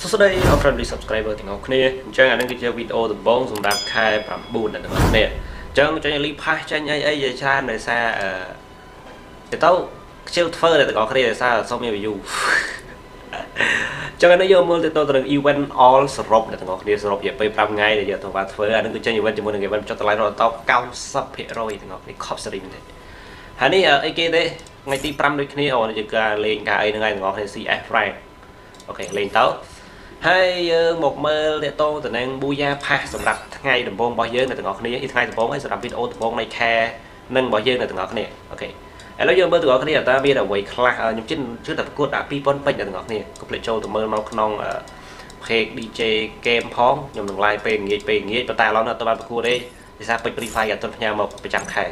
សួស្តីអរ friendly subscriber ទាំងអស់គ្នាអញ្ចឹងអានេះគឺជាវីដេអូដំបូងសម្រាប់ខែ9អ្នកទាំងអស់គ្នាអញ្ចឹងចេញ elite pass ចេញអីអីជាច្រើនដោយសារអឺទៅទៅខ្ជិលធ្វើអ្នកទាំងអស់គ្នាដោយសារសុំមាន view ចឹងនេះយកមើលទៅទៅនឹង event all សរុបអ្នកទាំងអស់គ្នាសរុបរយៈពេល5ថ្ងៃដែលយកទៅបានធ្វើអានេះគឺចេញ event ជាមួយនឹង event ចុះតម្លៃរហូតដល់90%ទាំងអស់គ្នា cop series មែនទេហើយនេះអីគេទេថ្ងៃទី5ដូចគ្នាអូនេះជាការលេងការអីហ្នឹងឯងទាំងអស់គ្នា CS Frank OK លេងទៅ ហើយយើងមកមើលតកតងទៅនឹង Booyah Pass សម្រាប់ថ្ងៃដំបូងរបស់យើងអ្នកទាំងអស់គ្នាថ្ងៃដំបូងហើយសម្រាប់វីដេអូដំបូងនៃខែនឹងរបស់យើងអ្នកទាំងអស់គ្នា OK ឥឡូវយើងមើលទាំងអស់គ្នាតើមានអ្វីខ្លះខ្ញុំជិតជឿតែប្រកួតដាក់2000ពេជ្រអ្នកទាំងអស់គ្នាកុំភ្លេចចូលទៅមើលមកក្នុង page DJ game ផងខ្ញុំនឹង live ពេលងាយពេលងាយប៉ុន្តែឥឡូវនៅអត់បានប្រកួតទេដោយសារពេជ្រ Free Fire អត់ទាន់ផ្ញើមកប្រចាំខែ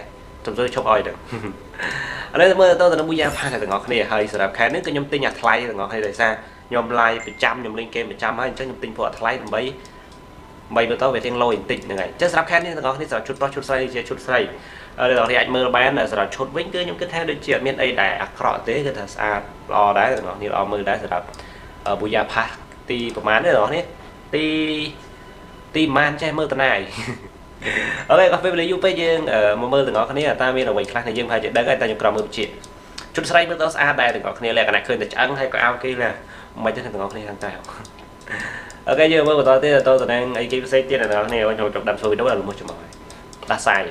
ខ្ញុំទៅឈប់ឲ្យទៅឥឡូវមើលទៅទៅនឹង Booyah Pass ទាំងអស់គ្នាហើយសម្រាប់ខែនេះគឺខ្ញុំទិញអាថ្លៃទាំងអស់គ្នាដោយសារ ខ្ញុំ live ប្រចាំខ្ញុំលេងហ្គេមប្រចាំហើយអញ្ចឹងខ្ញុំទិញព្រោះអត់ថ្លៃដើម្បីបីមើលទៅវាទាំងលយបន្តិចហ្នឹងហើយអញ្ចឹងសម្រាប់ខែនេះទាំងអស់គ្នាសម្រាប់ឈុតប្រុសឈុតស្រីជាឈុតស្រីហើយទាំងអស់គ្នាអាចមើលបានសម្រាប់ឈុតវិញគឺខ្ញុំគិតថាដូចជាអត់មានអីដែលអាក្រក់ទេគឺថាស្អាតល្អដែរទាំងអស់គ្នាល្អមើលដែរសម្រាប់ Booyah Pass ទីប្រហែលទេទាំងអស់គ្នាទីទីប្រហែលចេះមើលតាណាយអូខេក៏ពេលវេលាយូរពេកយើងមកមើលទាំងអស់គ្នាតើមានអ្វីខ្លះដែលយើងប្រហែលជាដឹងហើយតែខ្ញុំក្រមើលបញ្ជាជូតស្រីមើលទៅស្អាតដែរទាំងអស់គ្នាលក្ខណៈឃើញតែឆ្អឹងហើយក៏អោគេណា មិនទេទាំងអស់គ្នាខាងតែអូខេយើងមើលបន្តទៀតទៅទៅនឹងអីគេផ្សេងទៀតទាំងអស់គ្នាខ្ញុំចង់ដាំធ្វើវីដេអូដល់លុះចំហើយដាស់សាយ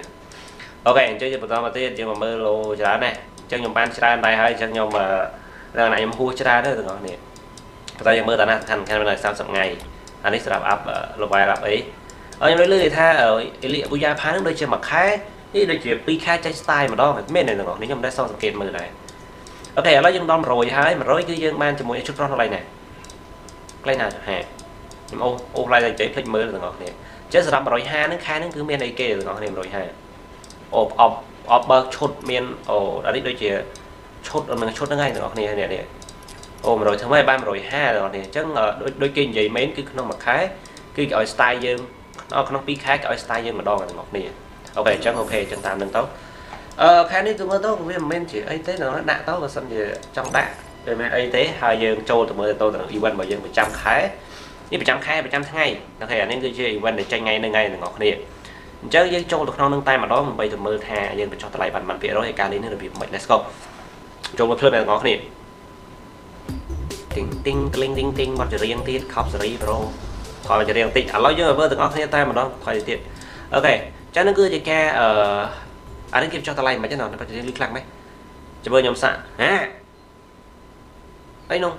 អូខេអញ្ចឹងយើងបន្តមកទៀតយើងមកមើលលោច្រើនណាស់អញ្ចឹងខ្ញុំបានច្រើនដែរហើយអញ្ចឹងខ្ញុំដល់ណាខ្ញុំហួសច្រើនទៅទាំងអស់គ្នាប៉ុន្តែយើងមើលតាណាសំខាន់សំខាន់នៅ30ថ្ងៃអានេះសម្រាប់អាប់ level អាប់អីហើយខ្ញុំលើកថាអេលីបុយ៉ាផានឹងដូចជាមួយខែនេះដូចជា2ខែចេះ style ម្ដងមែនទេទាំងអស់គ្នាខ្ញុំដែរសងសង្កេតមើលដែរ អូខេឥឡូវយើងដល់100ហើយ100គឺយើងបានជាមួយឈុតប្រុសនៅកន្លែងណាកន្លែងណាហាខ្ញុំអូអូផ្លាយតែចេះភ្លេចមើលទាំងអស់គ្នាចេះសម្រាប់150ហ្នឹងខែហ្នឹងគឺមានអីគេទាំងអស់គ្នា150អូអបអបបើឈុតមានអូអានេះដូចជាឈុតនឹងឈុតហ្នឹងឯងទាំងអស់គ្នានេះនេះអូ100ធ្វើម៉េចបាន150ទាំងអស់គ្នាអញ្ចឹងដូចដូចគេនិយាយមែនគឺក្នុងមួយខែគឺគេឲ្យ style យើងក្នុង2ខែគេឲ្យ style យើងម្ដងទាំងអស់គ្នា OK អញ្ចឹង OK អញ្ចឹងតាមនឹងទៅ អឺខែនេះគឺមើលទៅវាមិនមែនជាអីទេដល់ដាក់ទៅបើសិនជាចង់ដាក់វាមិនអីទេហើយយើងចូលទៅមើលទៅទៅ event របស់យើងប្រចាំខែនេះប្រចាំខែប្រចាំថ្ងៃ OK អានេះគឺជា event ដែលចេញថ្ងៃនឹងថ្ងៃទាំងអស់គ្នាអញ្ចឹងយើងចូលទៅក្នុងនឹងតែម្ដងដើម្បីទៅមើលថាយើងបញ្ចុះតម្លៃបានប៉ុន្មានភាគរយហើយការលេងនេះរបៀបមិន Let's go ចូលមកភ្លឺទាំងអស់គ្នាទីងទីងក្លីងទីងទីងបាត់ចរៀងទៀតខប់សេរីប្រូថយចរៀងតិចឥឡូវយើងមើលទាំងអស់គ្នាតែម្ដងថយទៀតអូខេចឹងនឹងគឺជាការអឺ អានេះគេចោះតម្លៃមិនចឹងណាប្រតិលឺខ្លាំងម៉េចចាំមើលខ្ញុំសាក់ហាអីនោះ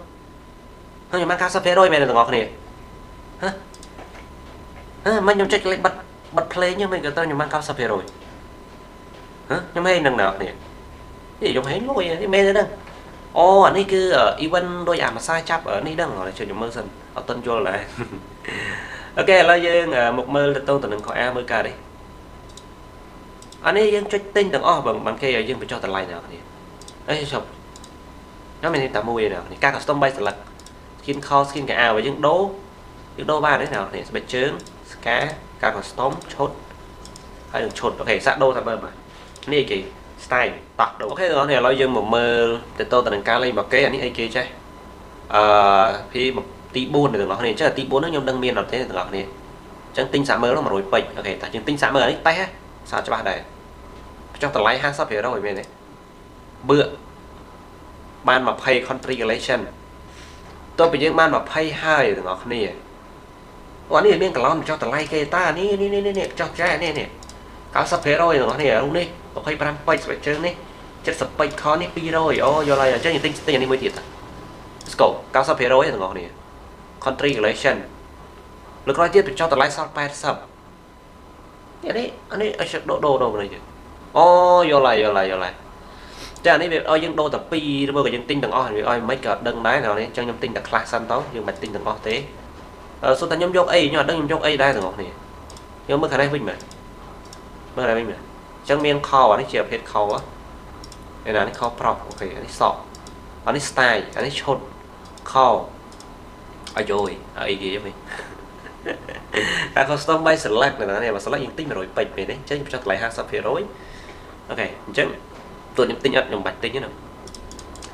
ខ្ញុំបាន90%មែនទាំងអស់គ្នាហ៎ហ៎មិនខ្ញុំចុចលេខបិទបិទ play ខ្ញុំមិនក៏ទៅខ្ញុំបាន90%ហ៎ខ្ញុំហេងនឹងអ្នកគ្នានេះខ្ញុំហេងលុយនេះមែនទេហ្នឹងអូអានេះគឺ event ដោយអាម៉ាសាចាប់នេះដឹងជួយខ្ញុំមើលសិនអត់ទាន់យល់ដែរអូខេឥឡូវយើងមកមើលទៅទៅនឹងខោអាមើលការនេះ អានេះយើងចុចទិញទាំងអស់បងបានគេឲ្យយើងបញ្ចុះតម្លៃអ្នកគ្នាអីជប់ខ្ញុំមានតែមួយអ្នកគ្នាការ custom 3ស្លឹក skin call skin កាអាវយើងដូរយើងដូរបានទេអ្នកគ្នាស្បែកជើងស្កាការ custom ឈុតហើយនឹងឈុតអូខេសាក់ដូរតែមើលបាទនេះគេ style តោះដូរអូខេអ្នកគ្នាឥឡូវយើងមកមើលទៅទៅទៅនឹងការលេងរបស់គេអានេះអីគេចេះអឺពីទី4ទាំងអស់គ្នាអញ្ចឹងទី4ហ្នឹងខ្ញុំដឹងមានអត់ទេទាំងអស់គ្នាអញ្ចឹងទិញសាក់មើល100ពេជ្រអូខេតែយើងទិញសាក់មើលអានេះតេះសាច្បាស់ដែរ ចុះតម្លៃ50%មែនទេបឿបាន20 configuration តើបើយើងបាន20ហើយទាំងអស់គ្នាអូនេះមានកឡោនចុះតម្លៃគេតានេះនេះនេះនេះចុះចែនេះនេះ90%ទាំងអស់គ្នារូបនេះ25ពេជ្រស្បែកជើងនេះ70ពេជ្រខនេះ200អូយល់ហើយអញ្ចឹងយើងទិញទិញអានេះមួយទៀត Let's go 90%ទាំងអស់គ្នា configuration លើក្រោយទៀតបញ្ចុះតម្លៃសល់80នេះអានេះឲ្យដូរដូរដូរនេះ អូយល់ហើយយល់ហើយយល់ហើយតែអានេះវាឲ្យយើងដូរតែ2ឬមកក៏យើងទិញទាំងអស់វាឲ្យមិនក៏ដឹងដែរដល់នេះអញ្ចឹងខ្ញុំទិញតែខ្លះសិនទៅយើងមិនទិញទាំងអស់ទេអឺសុទ្ធតែខ្ញុំយកអីខ្ញុំអត់ដឹងខ្ញុំយកអីដែរទាំងអស់គ្នាយើងមើលខាងនេះវិញមែនមើលខាងនេះវិញមែនអញ្ចឹងមានខោអានេះជាប្រភេទខោឯណានេះខោប្រុសអូខេអានេះសក់អានេះ style អានេះឈុតខោអាយយអីគេវិញតែ custom by select ណានេះបើ select យើងទិញ100ពេជ្រពេលនេះអញ្ចឹងខ្ញុំចង់តម្លៃ50%អូ ខេអញ្ចឹងទោះខ្ញុំទិញអត់ខ្ញុំបាច់ទិញទេណា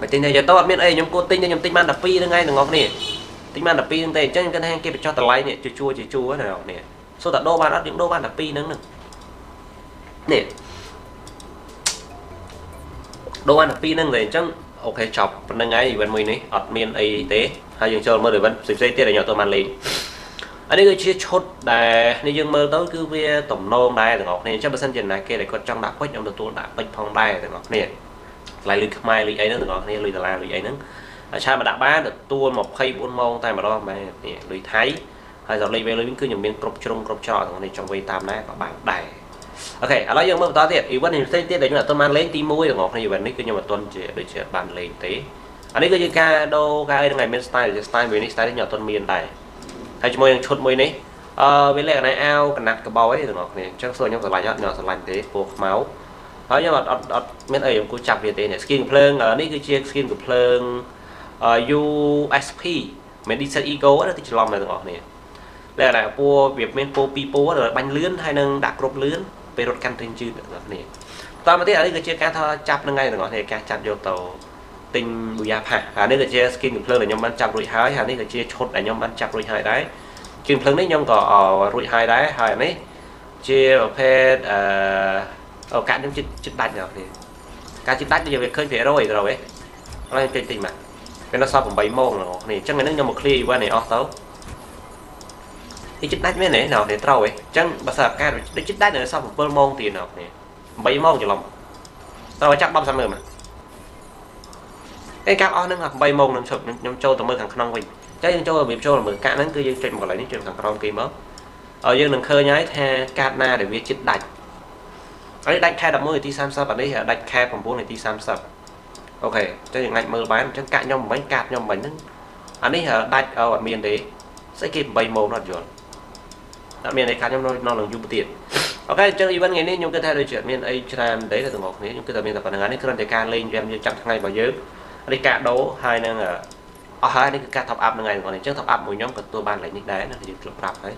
បាច់ទិញទេយកទៅអត់មានអីខ្ញុំគួរទិញទេខ្ញុំទិញបាន12ហ្នឹងឯងទាំងអស់គ្នាទិញបាន12ហ្នឹងទេអញ្ចឹងគាត់ថាគេបញ្ចុះតម្លៃនេះជួជួជាជួណានេះសូតែដូរបានអត់យើងដូរបាន12ហ្នឹងហ្នឹងនេះដូរបាន12ហ្នឹងទេអញ្ចឹងអូខេចប់ប៉ុណ្្នឹងហើយ event មួយនេះអត់មានអីទេហើយយើងចូលមើល event ផ្សេងៗទៀតដែលខ្ញុំទៅបានលេង អានេះគឺជាឈុតដែលនេះយើងមើលទៅគឺវាតំណងដែរទាំងអស់គ្នាអញ្ចឹងបើសិនជាណាគេដែលគាត់ចង់ដាក់ពេជ្រខ្ញុំទទួលដាក់ពេជ្រផងដែរទាំងអស់គ្នាថ្លៃលុយខ្មែរលុយអីហ្នឹងទាំងអស់គ្នាលុយដុល្លារលុយអីហ្នឹងឆាមកដាក់បានទទួល24ម៉ោងតែម្ដងបែរនេះលុយថៃហើយសម្រាប់លេខវេលុយវិញគឺខ្ញុំមានគ្រប់ជ្រុងគ្រប់ច្រកទាំងនេះចង់វេតាមដែរក៏បានដែរអូខេឥឡូវយើងមើលបន្តទៀត event នេះផ្សេងទៀតដែលខ្ញុំអត់ទាន់បានលេងទី1ទាំងអស់គ្នា event នេះគឺខ្ញុំអត់ទាន់ជាដូចជាបានលេងទេអានេះគឺជាការដូរការអីហ្នឹងឯងមាន style ជា style មួយនេះ style នេះខ្ញុំអត់ទាន់មានដែរ ហើយជាមួយនឹងឈុតមួយនេះអឺវាលក្ខណៈអាវកណាត់កបោអីទាំងអស់គ្នាអញ្ចឹងសួរខ្ញុំស្រឡាញ់អត់ខ្ញុំស្រឡាញ់ទេពណ៌ខ្មៅហើយខ្ញុំអត់អត់អត់មានអីខ្ញុំគួរចាប់វាទេនេះ skin ភ្លើងនេះគឺជា skin កំភ្លើង USP មិន Diesel Ego ទេទីច្រឡំតែទាំងអស់គ្នាតែតែពណ៌វាមានពណ៌ពីរពណ៌បាញ់លឿនហើយនឹងដាក់គ្រប់លឿនពេលរត់កាន់ទិញជឺទាំងអស់គ្នាបន្តមកទៀតអានេះគឺជាការថាចាប់នឹងឯងទាំងអស់គ្នាការចាប់យកទៅ ទិញបុយាផាសអានេះគឺជា skin កំភ្លើងដែលខ្ញុំបានចាប់រួចហើយហើយនេះក៏ជាឈុតដែលខ្ញុំបានចាប់រួចហើយដែរជាភ្លើងនេះខ្ញុំក៏រួចហើយដែរហើយអានេះជាប្រភេទអឺឱកាសខ្ញុំចិត្តចិត្តដាច់ទាំងអស់គ្នាការចិត្តដាច់ដូចវាឃើញ100ទៅហើយហើយពេកតិចមកពេលដល់សល់8ម៉ោងបងប្អូនអញ្ចឹងថ្ងៃនេះខ្ញុំមក clear event នេះអស់ទៅនេះចិត្តដាច់មែនទេណ៎នេះត្រូវហ៎អញ្ចឹងបើសិនអាកាសដូចចិត្តដាច់នៅសល់7ម៉ោងទៀតណ៎នេះ8ម៉ោងច្រឡំត្រូវចាប់10សាមើលមក ឯកាប់អស់ហ្នឹង8ម៉ោងនឹងឈប់ខ្ញុំចូលទៅមើលខាងក្នុងវិញតែយើងចូលរបៀបចូលមើលកាក់ហ្នឹងគឺយើងចុចមកកន្លែងនេះចុចខាងក្រោមគេមកហើយយើងនឹងឃើញហើយថាកាតណាដែលវាចិត្តដាច់ហើយដាច់ខែ11នាទី30អានេះដាច់ខែ9នាទី30អូខេអញ្ចឹងយើងអាចមើលបានអញ្ចឹងកាក់ខ្ញុំមិញកាត់ខ្ញុំមិញហ្នឹងអានេះដាច់អត់មានទេស្អីគេ8ម៉ោងអត់យល់អត់មានឯកាត់ខ្ញុំនៅនឹងយូរទៀតអូខេអញ្ចឹង event ថ្ងៃនេះខ្ញុំគិតថាដូចជាមានអីច្រើនទេទាំងអស់គ្នាខ្ញុំគិតថាមានតែប៉ុណ្្នឹងនេះគ្រាន់តែការលេងហ្គេមយើងចាប់ថ្ងៃរបស់យើង នេះកាដូហើយនឹងអស់ហើយនេះគឺការ top up ហ្នឹងឯងបងប្អូនអញ្ចឹង top up មួយខ្ញុំក៏ទទួលបានលេខនេះដែរណាយើងគ្រប់ប្រាប់ហើយ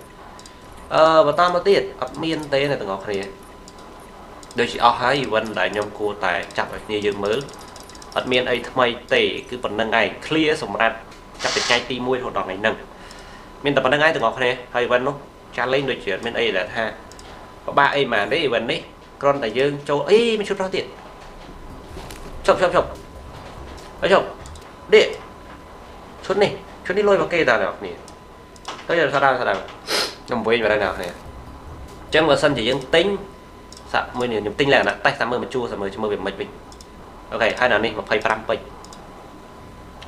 អឺបន្តមកទៀតអត់មានទេទាំងអស់គ្នាដូចជាអស់ហើយ event ដែលខ្ញុំគួរតែចាប់ឲ្យគ្នាយើងមើលអត់មានអីថ្មីទេគឺប៉ុណ្្នឹងឯង clear សម្រាប់ចាប់ពីថ្ងៃទី1រហូតដល់ថ្ងៃហ្នឹងមានតែប៉ុណ្្នឹងឯងទាំងអស់គ្នាហើយ event នោះចាលេងដូចជាអត់មានអីដែលថាពិបាកអីហ្មងទេ event នេះគ្រាន់តែយើងចូលអីមានឈុតរស់ទៀតជប់ជប់ជប់ ហើយជប់ដេកឈុតនេះឈុតនេះលុយមកគេតើអ្នកនេះទៅយកស្ដាប់ស្ដាប់ខ្ញុំវិញមកដល់អ្នកនេះអញ្ចឹងបើសិនជាយើងទិញសាក់មួយនេះខ្ញុំទិញលក្ខណៈតេស្តតាមមើលមកជួសាមើលមើលវាមិនវិញអូខេហើយដល់នេះ25ពេជ្រ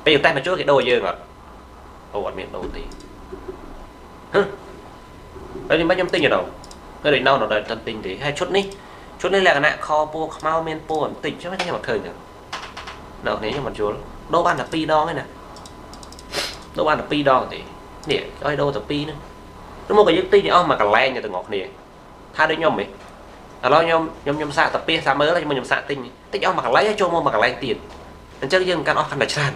ពេលតែមកជួគេដូរយើងអត់អូអត់មានដូរទេហឹហើយមិនខ្ញុំទិញទៅគឺដូចណៅដល់តែទិញទេហើយឈុតនេះឈុតនេះលក្ខណៈខពណ៌ខ្មៅមានពណ៌បន្តិចចឹងខ្ញុំអត់ឃើញទេ ដល់នេះខ្ញុំមិនយល់ដូរបានតែ2ដងឯណាដូរបានតែ2ដងទេនេះឲ្យដូរតែ2ហ្នឹងទៅមកក៏យើងទិញអស់មកកន្លែងទាំងអស់គ្នាថាដូចខ្ញុំហ៎ឥឡូវខ្ញុំខ្ញុំខ្ញុំសាកតាពីសាមើលខ្ញុំខ្ញុំសាកទិញតិចអស់មួយកន្លែងចូលមកមួយកន្លែងទៀតអញ្ចឹងយើងមិនកាន់អស់កាន់តែច្រើន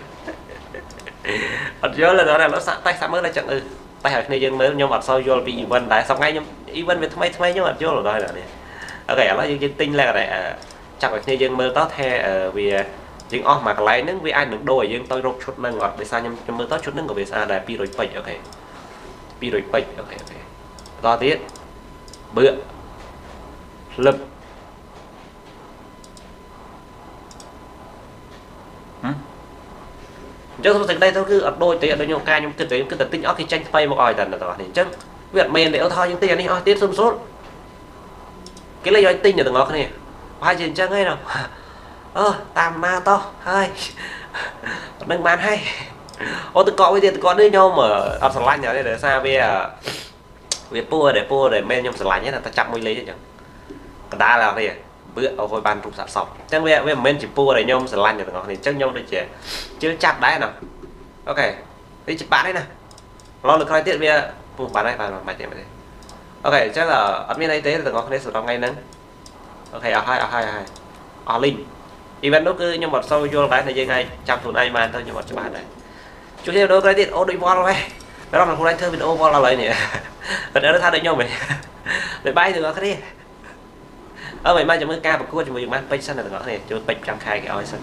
អត់យល់ដល់ឥឡូវសាកតេស្តសាកមើលតែចឹងអឺតែឲ្យគ្នាយើងមើលខ្ញុំអត់សូវយល់ពី event ដែរសប្ងៃខ្ញុំ event វាថ្មីថ្មីខ្ញុំអត់យល់ដល់នេះអូខេឥឡូវយើងយើងទិញលក្ខណៈចាប់ឲ្យគ្នាយើងមើលទៅថាវា យើងអស់មួយកន្លែងហ្នឹងវាអាចនឹងដូរឲ្យយើងទៅរកឈុតហ្នឹងអត់ដោយសារខ្ញុំខ្ញុំមើលទៅឈុតហ្នឹងក៏វាស្អាតដែរ200ពេជ្រអូខេ200ពេជ្រអូខេអូខេបន្តទៀតបឿលឹបអញ្ចឹងសេចក្តីទៅគឺអត់ដូចទេអត់ដូចខ្ញុំការខ្ញុំគិតទេគិតតែទិញអស់គេចាញ់ថ្មីមកឲ្យតែបងប្អូននេះអញ្ចឹងវាអត់មែនទេអូថយយើងទិញអានេះអស់ទៀតសុំស្រួលគេលេងឲ្យទិញទាំងអស់គ្នាប្រហែលជាអញ្ចឹងឯង អឺតាមណាតោះហើយប៉ុណ្្នឹងបានហើយអូតកកវិញទៀតតកកនេះខ្ញុំអត់ស្រឡាញ់ទេដោយសារវាវាពួរដែលពួរដែលមែនខ្ញុំស្រឡាញ់ណាតែចាប់មួយលេងអញ្ចឹងកដាលអស់នេះបឿអស់ឲ្យបានរូបសាកសពអញ្ចឹងវាវាមិនមែនជាពួរដែលខ្ញុំស្រឡាញ់ទាំងអស់នេះអញ្ចឹងខ្ញុំដូចជាជឿចាប់ដែរណាអូខេនេះច្បាស់ទេណាឡងលើក្រោយទៀតវាពុះបានហើយបានបាច់ទេទេអូខេអញ្ចឹងអត់មានអីទេទាំងអស់គ្នាសម្រាប់ថ្ងៃហ្នឹងអូខេអស់ហើយអស់ហើយអស់ហើយអស់លីង event នោះគឺខ្ញុំអត់សូវយល់ដែរថាយើងអាចចាប់ខ្លួនឯងបានទៅខ្ញុំអត់ច្បាស់ដែរជួបគ្នាវីដេអូក្រោយទៀតអូដូចវល់ហើយតែរំខ្លួនឯងធ្វើវីដេអូវល់ឥឡូវនេះប៉ុន្តែថាដូចខ្ញុំហ៎បាយបាយទាំងអស់គ្នាអើមិនបានចាំមើលការប្រកួតជាមួយយើងបានពេជ្រសិនទាំងអស់គ្នាចូលពេជ្រ5ខែគេឲ្យសិន